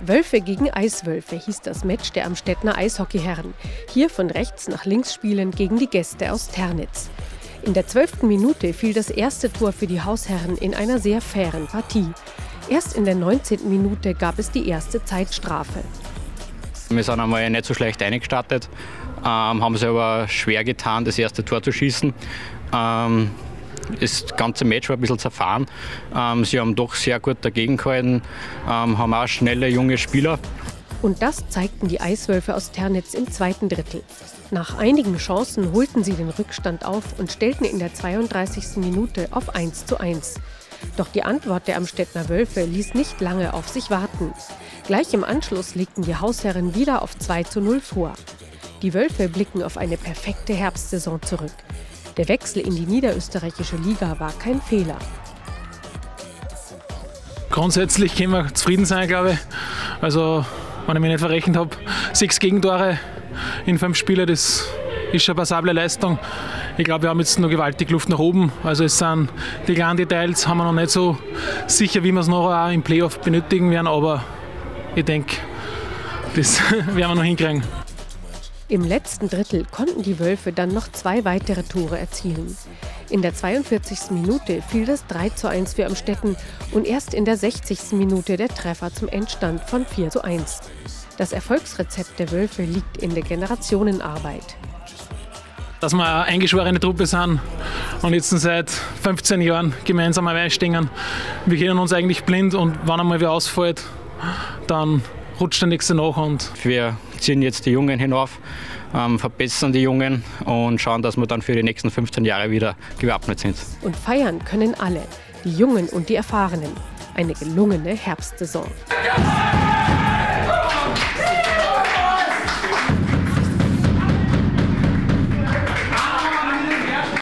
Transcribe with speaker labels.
Speaker 1: Wölfe gegen Eiswölfe hieß das Match der Amstettner Eishockeyherren. Hier von rechts nach links spielen gegen die Gäste aus Ternitz. In der zwölften Minute fiel das erste Tor für die Hausherren in einer sehr fairen Partie. Erst in der 19. Minute gab es die erste Zeitstrafe.
Speaker 2: Wir sind einmal nicht so schlecht eingestartet, ähm, haben es aber schwer getan, das erste Tor zu schießen. Ähm, das ganze Match war ein bisschen zerfahren. Ähm, sie haben doch sehr gut dagegen gehalten, ähm, haben auch schnelle junge Spieler.
Speaker 1: Und das zeigten die Eiswölfe aus Ternitz im zweiten Drittel. Nach einigen Chancen holten sie den Rückstand auf und stellten in der 32. Minute auf 1 zu 1. Doch die Antwort der Amstettner Wölfe ließ nicht lange auf sich warten. Gleich im Anschluss legten die Hausherren wieder auf 2 zu 0 vor. Die Wölfe blicken auf eine perfekte Herbstsaison zurück. Der Wechsel in die niederösterreichische Liga war kein Fehler.
Speaker 3: Grundsätzlich können wir zufrieden sein, glaube ich. Also, wenn ich mich nicht verrechnet habe, sechs Gegentore in fünf Spielen, das ist eine passable Leistung. Ich glaube, wir haben jetzt noch gewaltig Luft nach oben. Also es sind die kleinen Details, haben wir noch nicht so sicher, wie wir es noch im Playoff benötigen werden, aber ich denke, das werden wir noch hinkriegen.
Speaker 1: Im letzten Drittel konnten die Wölfe dann noch zwei weitere Tore erzielen. In der 42. Minute fiel das 3 zu 1 für Amstetten und erst in der 60. Minute der Treffer zum Endstand von 4 zu 1. Das Erfolgsrezept der Wölfe liegt in der Generationenarbeit.
Speaker 3: Dass wir eine eingeschworene Truppe sind und jetzt seit 15 Jahren gemeinsam am stehen. Wir kennen uns eigentlich blind und wenn einmal wer ausfällt, dann rutscht der nächste nach. Und
Speaker 2: wir ziehen jetzt die Jungen hinauf, ähm, verbessern die Jungen und schauen, dass wir dann für die nächsten 15 Jahre wieder gewappnet sind.
Speaker 1: Und feiern können alle, die Jungen und die Erfahrenen. Eine gelungene Herbstsaison. Ja!